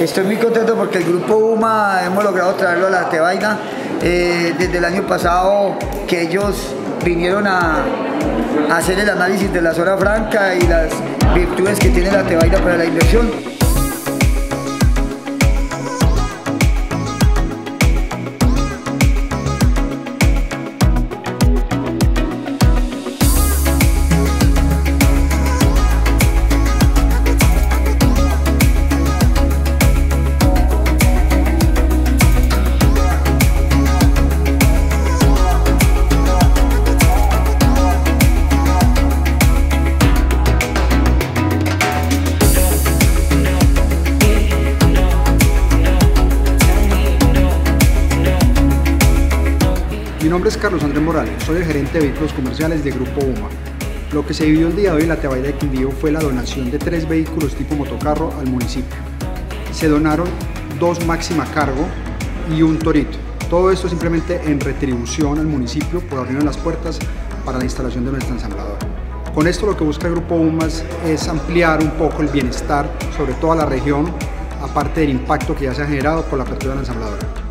Estoy muy contento porque el grupo UMA hemos logrado traerlo a la Tebaida eh, desde el año pasado que ellos vinieron a, hacer el análisis de la zona franca y las virtudes que tiene la Tebaida para la inversión. Nombre es Carlos Andrés Morales, soy el gerente de vehículos comerciales de Grupo UMA. Lo que se vivió el día de hoy en la Tebaida de Quindío fue la donación de tres vehículos tipo motocarro al municipio. Se donaron dos máxima cargo y un torito. Todo esto simplemente en retribución al municipio por abrirnos las puertas para la instalación de nuestra ensambladora. Con esto lo que busca el Grupo UMAS es ampliar un poco el bienestar sobre toda la región, aparte del impacto que ya se ha generado con la apertura de la ensambladora.